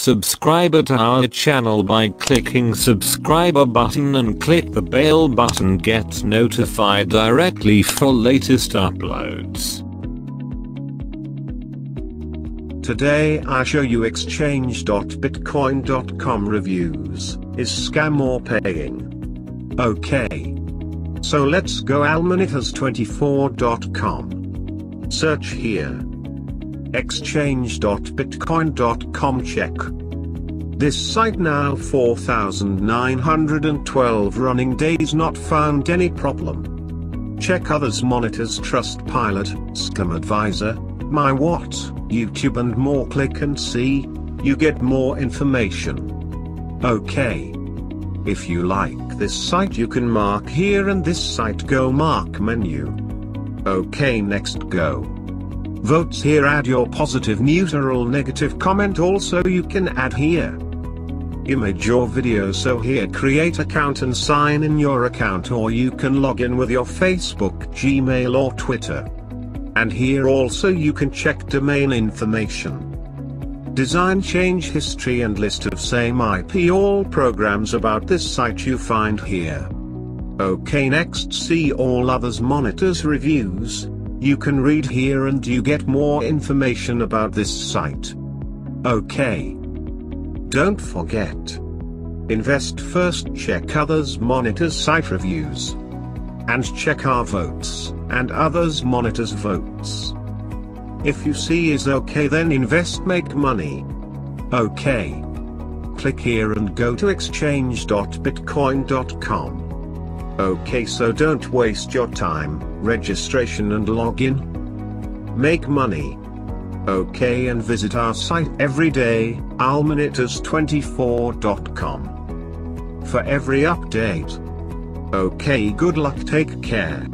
Subscribe to our channel by clicking subscriber button and click the bell button get notified directly for latest uploads. Today I show you exchange.bitcoin.com reviews. Is scam or paying? Okay. So let's go allmonitors24.com. Search here. Exchange.bitcoin.com check. This site now 4912 running days not found any problem. Check others monitors Trustpilot, Scam Advisor, MyWOT, YouTube and more click and see, you get more information. Okay. If you like this site you can mark here and this site go mark menu. Okay next go. Votes here add your positive neutral negative comment also you can add here. Image or video so here create account and sign in your account or you can log in with your Facebook, Gmail or Twitter. And here also you can check domain information. Design change history and list of same IP all programs about this site you find here. Okay next see all others monitors reviews, you can read here and you get more information about this site. Okay. Don't forget. Invest first check others monitors site reviews. And check our votes, and others monitors votes. If you see is okay then invest make money. Okay. Click here and go to exchange.bitcoin.com. Okay so don't waste your time, registration and login. Make money. Okay and visit our site every day, allmonitors24.com. For every update. Okay good luck take care.